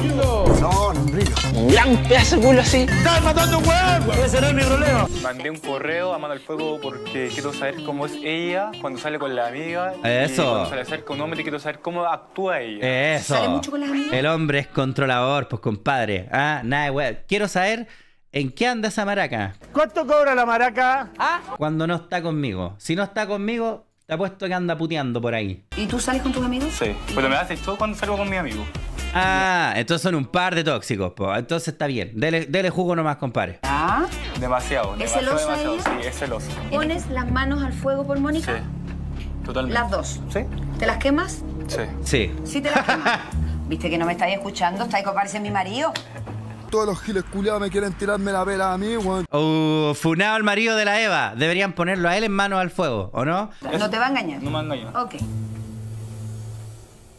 ridículo. No, no, brillo. Un gran pedazo de culo así. ¡Estás matando un weón! Ese no es mi problema. Mandé un correo a Mano al Fuego porque quiero saber cómo es ella cuando sale con la amiga. Eso. Y cuando sale acerca un hombre quiero saber cómo actúa ella. Eso. ¿Sale mucho con las amigas? El hombre es controlador, pues compadre. Ah, nada de weón. Quiero saber en qué anda esa maraca ¿Cuánto cobra la maraca? cuando no está conmigo. Si no está conmigo, te apuesto que anda puteando por ahí. ¿Y tú sales con tus amigos? Sí. Pero me hace todo cuando salgo con mi amigo. Ah, entonces son un par de tóxicos, pues. Entonces está bien. Dele, dele jugo nomás, compadre. Ah, Demasiado. ¿Es demasiado, celosa demasiado. ella? Sí, es celoso. ¿pones las manos al fuego por Sí. Mónica? Totalmente. Las dos. Sí. ¿Te las quemas? Sí. Sí. Sí te las quemas. ¿Viste que no me estáis escuchando? ¿Estáis parece mi marido? Todos los giles culiados me quieren tirarme la vela a mí, weón. Uh, funado el marido de la Eva. Deberían ponerlo a él en manos al fuego, ¿o no? No te va a engañar. No me engaño. Ok.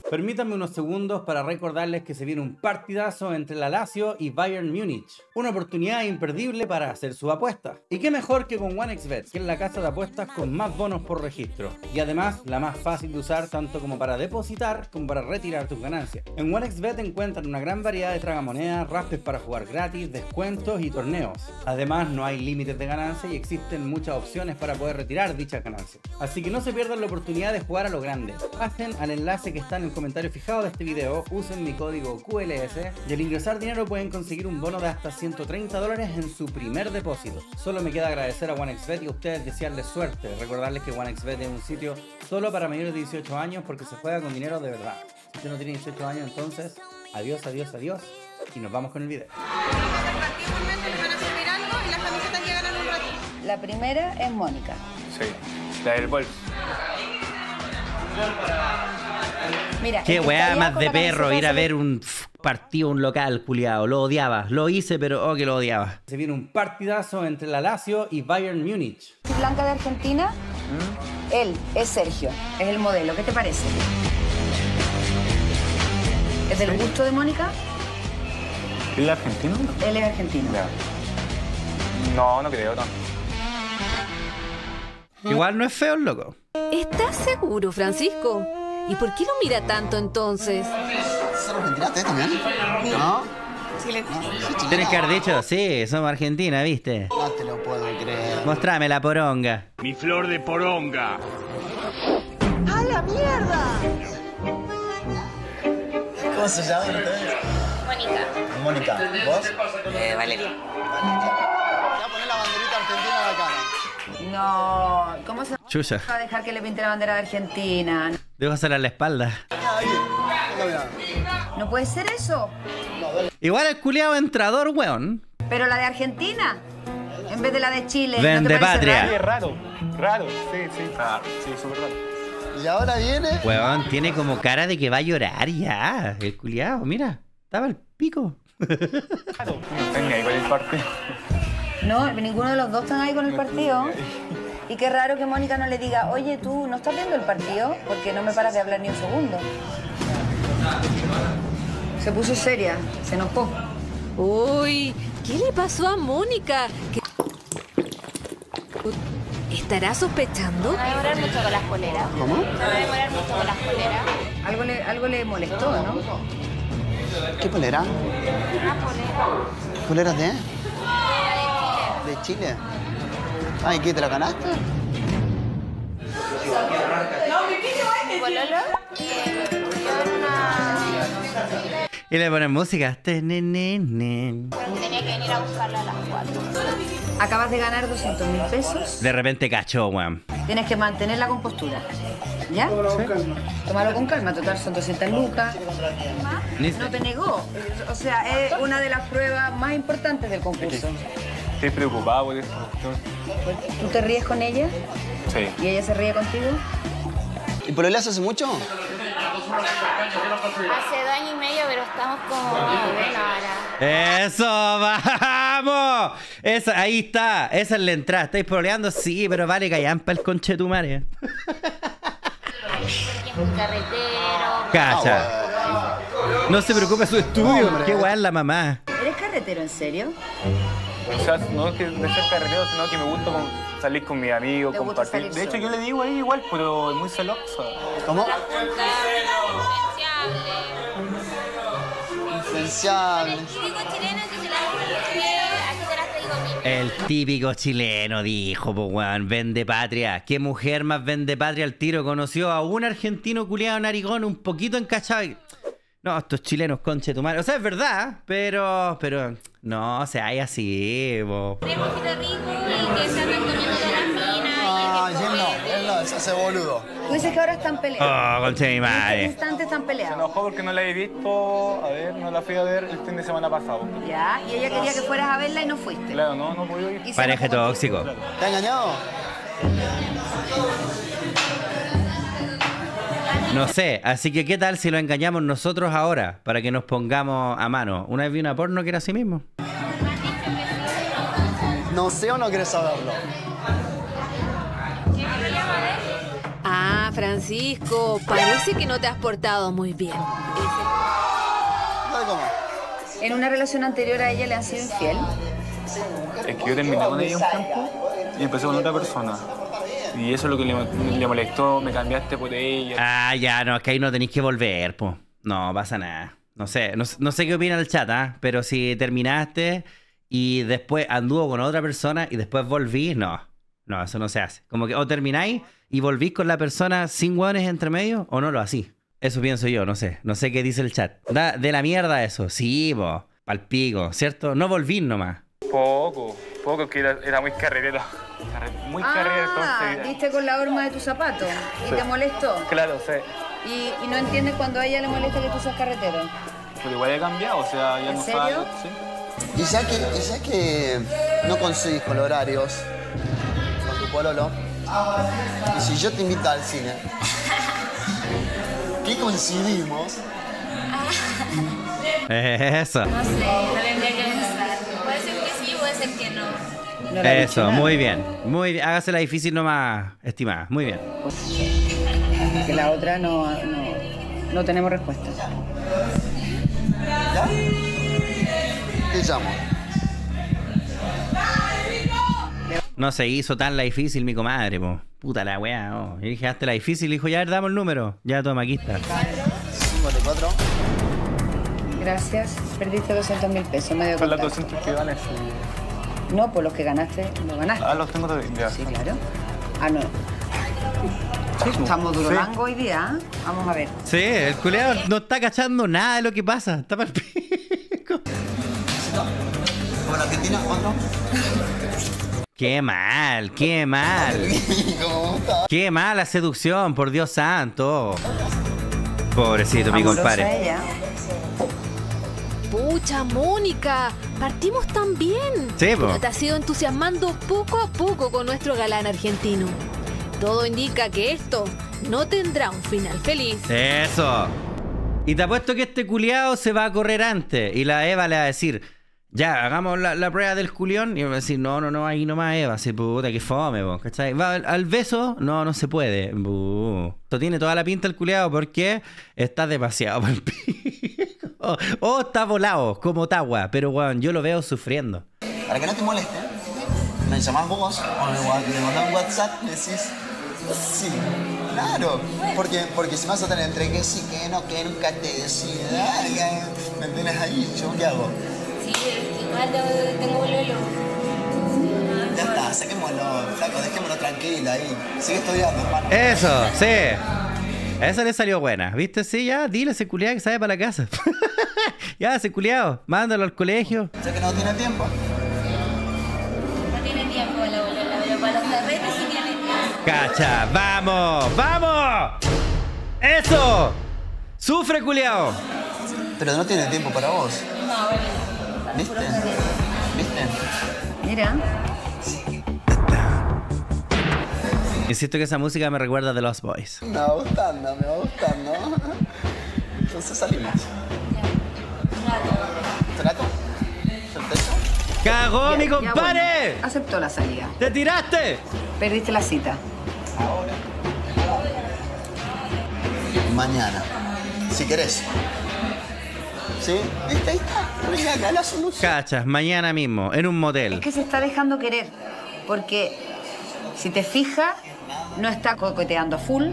Permítanme unos segundos para recordarles que se viene un partidazo entre la Lazio y Bayern Múnich. Una oportunidad imperdible para hacer su apuesta. Y qué mejor que con OneXBet, que es la casa de apuestas con más bonos por registro. Y además, la más fácil de usar tanto como para depositar como para retirar tus ganancias. En OneXBet encuentran una gran variedad de tragamonedas, raspes para jugar gratis, descuentos y torneos. Además, no hay límites de ganancia y existen muchas opciones para poder retirar dichas ganancias. Así que no se pierdan la oportunidad de jugar a lo grande. Pasen al enlace que está comentario fijado de este video, usen mi código QLS y al ingresar dinero pueden conseguir un bono de hasta 130 dólares en su primer depósito. Solo me queda agradecer a OneXBet y a ustedes desearles suerte. Recordarles que OneXBet es un sitio solo para mayores de 18 años porque se juega con dinero de verdad. Si usted no tiene 18 años entonces, adiós, adiós, adiós y nos vamos con el video. Igualmente les van a servir algo y las camisetas llegan en un ratito. La primera es Mónica. Sí. La del Wolf. Mira, Qué weá más de perro ir a ver un partido, un local, culiado. Lo odiaba. Lo hice, pero oh que lo odiaba. Se viene un partidazo entre la Lazio y Bayern Múnich. Blanca de Argentina. Él es Sergio, es el modelo. ¿Qué te parece? ¿Es del gusto de Mónica? ¿Es el argentino? Él es argentino. No, no creo, no. Igual no es feo el loco. ¿Estás seguro, Francisco? ¿Y por qué lo mira tanto entonces? ¿Se lo retiraste también? ¿No? Tienes que haber dicho, sí, somos Argentina, ¿viste? No te lo puedo creer. Mostrame la poronga. Mi flor de poronga. ¿Cómo se llaman ustedes? Mónica. Mónica. ¿Vos? Eh, Valeria. Voy a poner la banderita argentina en la cara. No, ¿cómo se Chucha. va a dejar que le pinte la bandera de Argentina? Debo hacerle a la espalda. No puede ser eso. Igual el culiado entrador, weón. Pero la de Argentina, en vez de la de Chile. ¿no Vende parece patria. Sí, raro? es raro. Raro. Sí, sí. Raro. Sí, súper raro. Y ahora viene. Weón, tiene como cara de que va a llorar ya. El culiado, mira. Estaba el pico. Raro. No ahí con el partido. No, ninguno de los dos están ahí con el partido. Y qué raro que Mónica no le diga, oye, tú no estás viendo el partido porque no me paras de hablar ni un segundo. Se puso seria, se enojó. Uy, ¿qué le pasó a Mónica? ¿Qué- ¿Estará sospechando? Va a demorar mucho con las poleras. ¿Cómo? Va a demorar mucho con las. Algo le, algo le molestó, ¿no? ¿Qué polera? Una polera. ¿Poleras de? ¿De Chile? Ay, ¿qué? ¿Te la ganaste? Y le ponen música. Tenenenen. Tenía que venir a buscarla a las 4. Acabas de ganar 200 mil pesos. De repente cachó, weón. Tienes que mantener la compostura. ¿Ya? Tómalo con calma, total, son 200 lucas. No te negó. O sea, es una de las pruebas más importantes del concurso. Estoy preocupado por esto. ¿Tú te ríes con ella? Sí. ¿Y ella se ríe contigo? ¿Y pololeas hace mucho? Hace dos años y medio, pero estamos como... Bueno, ahora... ¡Eso! ¡Vamos! Esa, ahí está. Esa es la entrada. ¿Estáis proleando? Sí, pero vale callampa el conche de tu madre. Porque es muy carretero. Cacha. No se preocupe su estudio. Hombre. Qué guay es la mamá. ¿Eres carretero en serio? O sea, no es que de ser carretero, sino que me gusta con- salir con mis amigos, compartir. De hecho, solo. yo le digo ahí igual, pero es muy celosa. ¿Cómo? influenciable. El típico chileno dijo, pues weón, vende patria. ¿Qué mujer más vende patria al tiro? Conoció a un argentino culiado narigón un poquito encachado. y- No, estos chilenos, conche tu madre. O sea, es verdad, pero. Pero. No, o sea, hay así, po. Ay, él no, él no, se hace boludo. Tú dices que ahora están peleados. Oh, conche mi En este madre. instante están Se peleados. enojó porque no la he visto, a ver, no la fui a ver el fin de semana pasado. Ya, y ella quería que fueras a verla y no fuiste. Claro, no, no puedo ir. Y se Pareja enojó tóxico. ¿Te ha engañado? No sé, así que ¿qué tal si lo engañamos nosotros ahora? Para que nos pongamos a mano. Una vez vi una porno que era así mismo. No sé o no quieres saberlo. Ah, Francisco, parece que no te has portado muy bien. En una relación anterior a ella le han sido infiel. Es que yo terminé con ella un tiempo y empecé con otra persona. Y eso es lo que le, le molestó, me cambiaste por ella. Ah, ya, no, es que ahí no tenéis que volver, po. No pasa nada. No sé, no, no sé qué opina el chat, ¿ah? Pero si terminaste y después anduvo con otra persona y después volví, no. No, eso no se hace. Como que o termináis y volvís con la persona sin hueones entre medio o no lo así. Eso pienso yo, no sé. No sé qué dice el chat. Da de la mierda eso. Sí, po. Palpico, ¿cierto? No volvís nomás. Poco, poco, que era, era muy carrerero. Carre- Muy carrerero, Ah, entonces. viste con la horma de tu zapato y te molestó. Claro, sí. Y, y no entiendes cuando a ella le molesta que tú seas carretero. Pero igual he cambiado, o sea, ya ¿En no serio? salgo. Sí. Y ya que, y ya que no conseguís con horarios con tu pololo, y si yo te invito al cine, ¿qué coincidimos? Eso. No sé, no tendría que pensar. Puede ser que sí, puede ser que no. Eso, muy bien. Muy bien. Hágasela difícil nomás, estimada. Muy bien. Que la otra no, no, no tenemos respuesta. ¿Ya? No se hizo tan la difícil, mi comadre, po. Puta la weá, oh. Y dije, hazte la difícil. Dijo, ya, damos el número. Ya, toma, aquí está. 54. Gracias. Perdiste 200 mil pesos, medio Con las contacto. 200 que ganes. No, por los que ganaste, lo ganaste. Ah, los tengo todavía. Ya. Sí, claro. Ah, no. Estamos durolango hoy día, ¿eh? Vamos a ver. Sí, el culeado no está cachando nada de lo que pasa. Está para pico. Argentina, otro. Qué mal, qué mal. Qué mala seducción, por Dios santo. Pobrecito, mi compadre. Pucha, Mónica, partimos tan bien. Sí, po. Te has ido entusiasmando poco a poco con nuestro galán argentino. Todo indica que esto no tendrá un final feliz. Eso. Y te apuesto que este culiado se va a correr antes. Y la Eva le va a decir, ya, hagamos la, la prueba del culión. Y va a decir, no, no, no, ahí nomás Eva. Así, puta, que fome, po, ¿cachai? Va al, al beso, no, no se puede. Esto tiene toda la pinta el culiado porque está demasiado pa'l pico. O, o está volado, como Ottawa. Pero, weón, yo lo veo sufriendo. Para que no te moleste, me llamás vos o me, me mandás un WhatsApp y decís, sí, claro. Porque, porque si me vas a tener entre que sí, que no, que nunca te decida, me tenés ahí, yo qué hago. Sí, tengo. Ya está, saquémoslo, flaco, dejémoslo tranquilo ahí. Sigue estudiando, hermano. Eso, sí. Esa le salió buena, ¿viste? Sí, ya, dile a ese culiado que sale para la casa. ya, ese culiado, mándalo al colegio. Sé que no tiene tiempo. No tiene tiempo la bolola, pero para los carretes sí tiene tiempo. Cacha, vamos, vamos. Eso. Sufre, culiao. Pero no tiene tiempo para vos. No, bueno. ¿Viste? ¿Viste? Mira. Insisto que esa música me recuerda de Lost Boys. Me va gustando, me va gustando. Entonces salimos. ¿Trato? ¿Certeza? ¡Cagó, Ya- mi compadre! bueno, aceptó la salida. ¡Te tiraste! Perdiste la cita. Mañana. Si querés. ¿Sí? ¿Viste? Ahí está. Venga acá la solución. Cachas, mañana mismo, en un Es motel. que se está dejando querer. Porque si te fijas, no está coqueteando a full.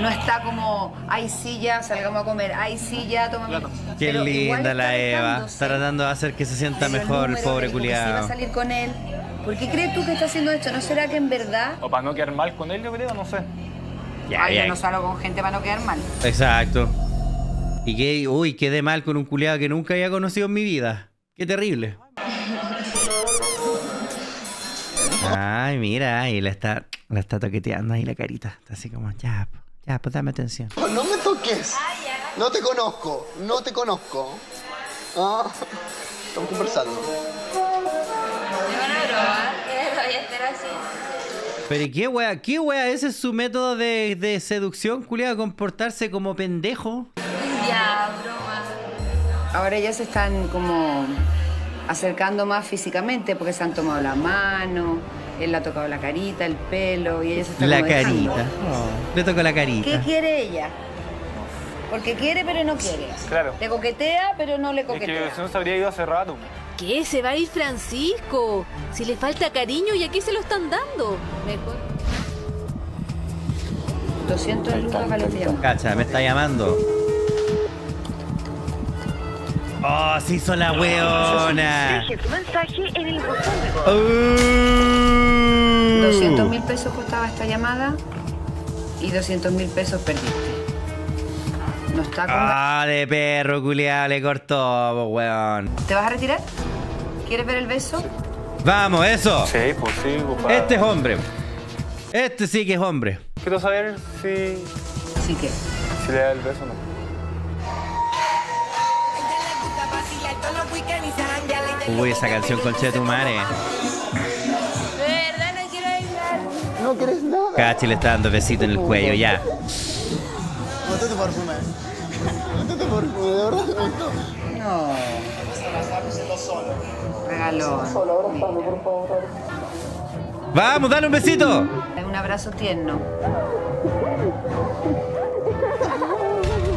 No está como, ay sí ya, salgamos a comer, ay sí ya, toma. Qué linda la Eva. Está tratando de hacer que se sienta mejor el pobre Si va a culiado. salir con él. ¿Por qué crees tú que está haciendo esto? ¿No será que en verdad... O para no quedar mal con él, yo creo, no sé. Ya, Ay, ya. yo no salgo con gente para no quedar mal. Exacto. Y que, uy, quedé mal con un culiado que nunca había conocido en mi vida. Qué terrible. Ay, mira, ahí la está, la está toqueteando ahí la carita. Está así como, ya, ya, pues dame atención. No me toques. No te conozco, no te conozco. Ah, estamos conversando. Me van a probar, que voy a estar así. Pero ¿y qué wea? ¿Qué wea? Ese es su método de, de seducción, culiado, comportarse como pendejo. Ahora ellos se están como acercando más físicamente porque se han tomado la mano, él le ha tocado la carita, el pelo y ella se está La como carita. Le tocó la ¿Qué carita. quiere ella? Porque quiere pero no quiere. Claro. Le coquetea pero no le Es que coquetea. si no se habría ido hace rato. ¿Qué? ¿Se va a ir Francisco? Si le falta cariño y aquí se lo están dando. Mejor. 200 lucas vale. Cacha, me está llamando. Oh, se hizo la weona. tu mensaje en el Uh. 200 mil pesos costaba esta llamada y 200 mil pesos perdiste. No está con... Ah, de perro, culiado, le cortó, weón. ¿Te vas a retirar? ¿Quieres ver el beso? Vamos, eso. Sí, pues sí, pues para- Este es hombre. Este sí que es hombre. Quiero saber si, Sí que. si le da el beso o no. Uy, esa canción con. De verdad no quiero bailar. No querés nada. Cachi le está dando besito en el cuello, ya. Boté tu perfume. Boté tu perfume, de verdad. No. Regalo. Vamos, dale un besito. Es un abrazo tierno.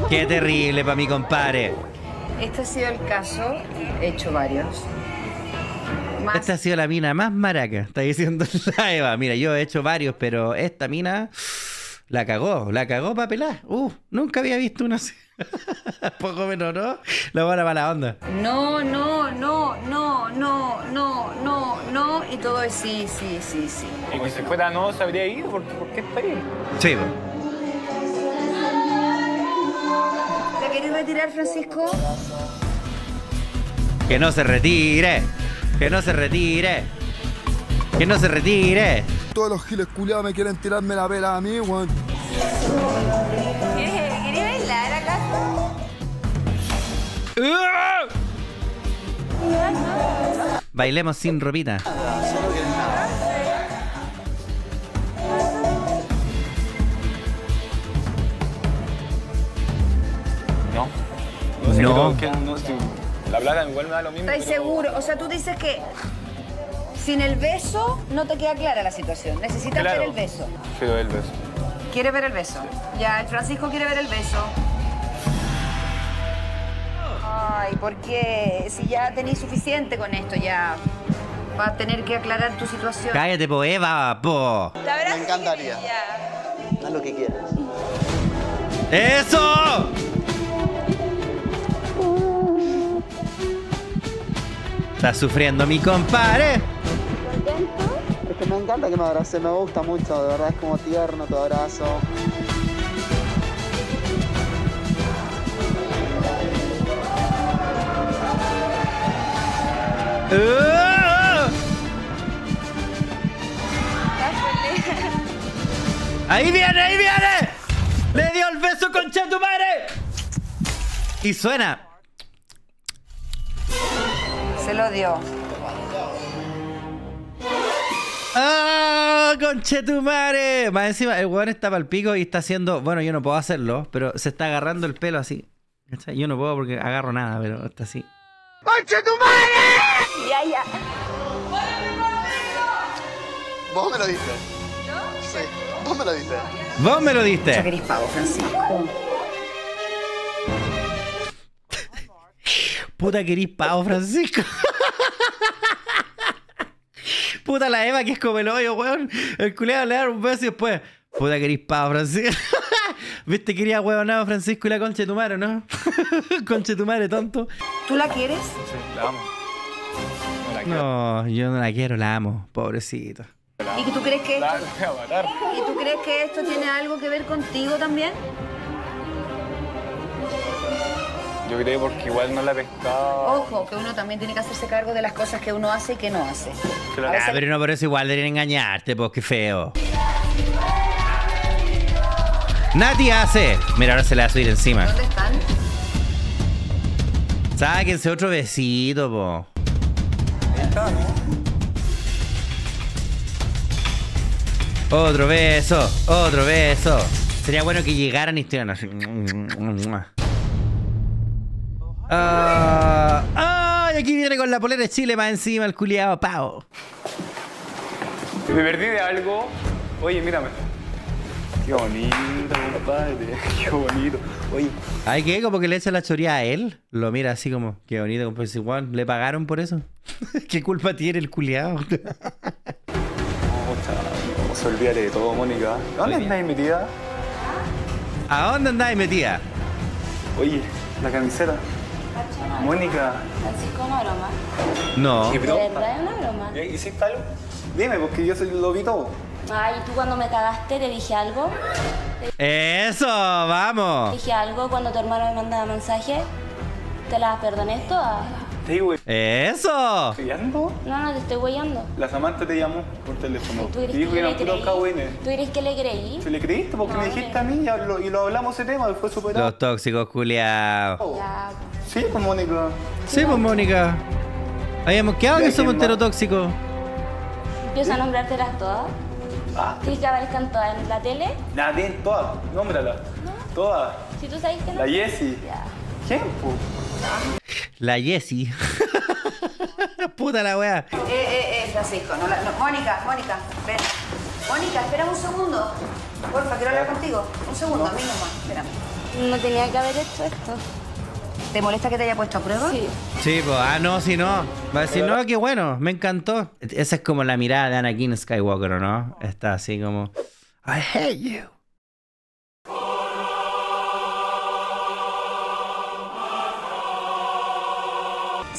Qué terrible para mi compadre. Este ha sido el caso. He hecho varios. Más Esta ha sido la mina más maraca, está diciendo la Eva. Mira, yo he hecho varios, pero esta mina la cagó, la cagó para pelar. Uh, nunca había visto una así. Poco menos, ¿no? La buena para la onda. No, no, no, no, no, no, no, no. Y todo es sí, sí, sí, sí. Y que si fuera no, se habría ido. ¿Por, por qué está ahí? Sí, po. ¿Te querés retirar, Francisco? que no se retire, que no se retire, que no se retire. Todos los giles culiados me quieren tirarme la vela a mí, weón. ¿Quieres quieres bailar acaso? Bailemos sin ropita. No. que no, si la plata igual me da lo mismo. ¿Estás pero- seguro? O sea, tú dices que sin el beso no te queda clara la situación. Necesitas Claro. ver el beso. Quiero el beso. ¿Quiere ver el beso? Ya, el Francisco quiere ver el beso. Ay, ¿por qué? Si ya tenéis suficiente con esto, ya vas a tener que aclarar tu situación. Cállate, po, Eva, po. Te abrazo Me encantaría. Haz lo que quieras. ¡Eso! Está sufriendo mi compadre. Es que me encanta que me abrace, me gusta mucho, de verdad es como tierno tu abrazo. ¡Oh! ¡Ahí viene, ahí viene! ¡Le dio el beso con Chetumare! Y suena. Se lo dio. ¡Ah! ¡Conchetumare! Más encima, el weón está para el pico y está haciendo. Bueno, yo no puedo hacerlo, pero se está agarrando el pelo así. Yo no puedo porque agarro nada, pero está así. Ya, ya. Vos me lo diste. Sí, vos me lo diste. ¡Vos me lo Ya diste! querés pago, Francisco. Puta querís pavo, Francisco. Puta la Eva que es como el hoyo, weón. El culiado le da un beso y después. Puta querís pavo, Francisco. Viste que quería huevonado Francisco y la concha de tu madre, ¿no? concha de tu madre, tonto. ¿Tú la quieres? Sí, la amo. No la quiero. No, yo no la quiero, la amo, pobrecita. ¿Y tú crees que La esto, voy a matar. ¿y tú crees que esto tiene algo que ver contigo también? Yo creo porque igual no la he pescado. Ojo, que uno también tiene que hacerse cargo de las cosas que uno hace y que no hace. Claro. Veces- Ah, pero no por eso igual deberían engañarte, pues qué feo. Nati hace. Mira, ahora se le va a subir encima. ¿Dónde están? Sáquense otro besito, po. Otro beso, otro beso. Sería bueno que llegaran y estuvieran así. Ah, ¡Ay! Aquí viene con la polera de Chile más encima el culiado pavo. Me perdí de algo. Oye, mírame. Qué bonito, compadre. Qué bonito. Oye, Ay, ¿qué? Como que le echa la choría a él. Lo mira así como, qué bonito, como pues igual, ¿le pagaron por eso? ¿Qué culpa tiene el culiado? ¿cómo se olvídate de todo, Mónica? ¿Dónde estás metida? ¿A dónde andáis metida? Oye, la camiseta. Mónica. Francisco, una broma. No. ¿Qué De verdad es una broma. ¿Eh? ¿Hiciste algo? Dime, porque yo soy- lo vi todo. Ay, ¿tú cuando me cagaste te dije algo? Eso, Te vamos. dije algo cuando tu hermano me mandaba mensaje. ¿Te las perdoné todas? Te digo, Eso. ¿pillando? No, no, te estoy guayando. La Samantha te llamó por teléfono. ¿Tú dijo que le creí? ¿Tú eres que le creí? ¿Se le creíste? Porque No, me dijiste a mí y lo, y lo hablamos ese tema, después superado. Los tóxicos culiados. Ya, Sí, pues Mónica. Sí, pues Mónica. Habíamos quedado ¿Y que somos enterotóxicos. empiezo a nombrártelas todas. Ah, ¿Quieres que aparezcan todas en la tele? bien, todas. Nómbrala. Todas. Si tú sabes que no. La Jessie. Ya. ¿Quién, pues? La Jessie. Puta la wea. Eh, eh, eh, Francisco, no la- no, Mónica, Mónica, ven. Mónica, espera un segundo. Porfa, quiero hablar contigo. Un segundo, a mí nomás, espérame. No tenía que haber hecho esto. ¿Te molesta que te haya puesto a prueba? Sí. Sí, pues, ah, no, si no. Va a decir, no, qué bueno, me encantó. Esa es como la mirada de Anakin Skywalker, ¿o ¿no? Está así como, I hate you.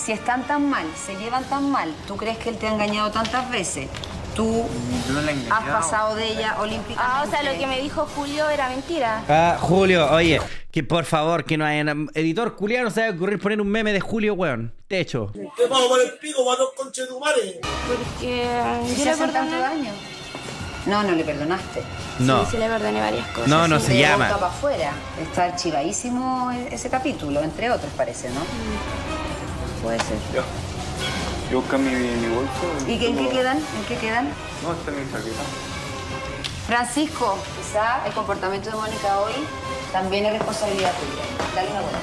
Si están tan mal, se llevan tan mal, ¿tú crees que él te ha engañado tantas veces? Tú no la he has pasado de ella olímpicamente. Ah, o sea, lo que me dijo Julio era mentira. Ah, Julio, oye, que por favor, que no haya... Editor culiano se va a ocurrir poner un meme de Julio, weón. Techo. ¿Qué vamos por el pico, varón conchetumare? Porque ¿Y yo le tanto daño? No, no le perdonaste. No. Sí, sí le perdoné varias cosas. No, no Sí, se llama. para afuera. Está archivadísimo e- ese capítulo, entre otros, parece, ¿no? Puede ser. Yo. Yo busco mi, mi bolso. ¿Y en qué quedan? ¿En qué quedan? No, está en mi chaqueta. Francisco, quizá el comportamiento de Mónica hoy también es responsabilidad tuya. Dale una vuelta.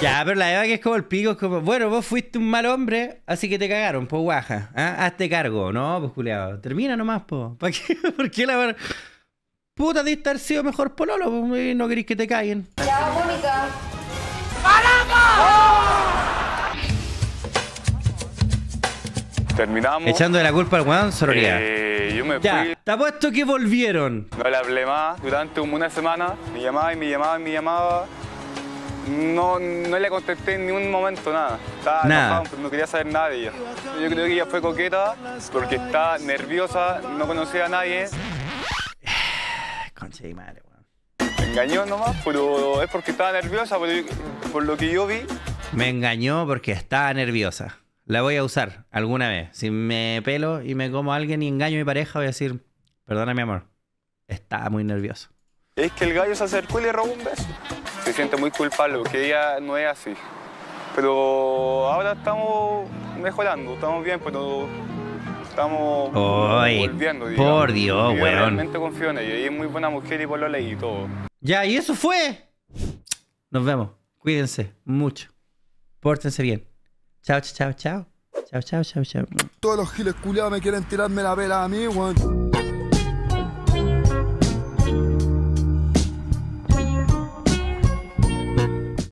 Ya, pero la Eva que es como el pico, es como, bueno, vos fuiste un mal hombre, así que te cagaron, pues guaja. ¿ah? Hazte cargo, ¿no? Pues culiado. Termina nomás, po. ¿Para qué? ¿Por qué la? Puta, diste haber sido mejor pololo, po, y no querís que te caguen. Chao, Mónica. Terminamos. Echando de la culpa al weón, sororidad. Eh, yo me ya, fui. te apuesto que volvieron. No le hablé más durante una semana. Me llamaba y me llamaba y me llamaba. No, no le contesté en ningún momento nada. Estaba Nada. enojado, no quería saber nada de ella. Yo creo que ella fue coqueta porque estaba nerviosa, no conocía a nadie. Concha de madre, engañó nomás, pero es porque estaba nerviosa, por lo que yo vi. Me engañó porque estaba nerviosa. La voy a usar alguna vez. Si me pelo y me como a alguien y engaño a mi pareja, voy a decir, perdona mi amor, estaba muy nervioso. Es que el gallo se acercó y le robó un beso. Se siente muy culpable porque ella no es así. Pero ahora estamos mejorando, estamos bien, pero estamos Ay, volviendo. por Dios, Y yo weón. realmente confío en ella. Ella es muy buena mujer y por lo leí y todo. Ya, y eso fue. Nos vemos. Cuídense mucho. Pórtense bien. Chao, chao, chao, chao. Chao, chao, chao, chao. Todos los giles culiados me quieren tirarme la vela a mí, weón.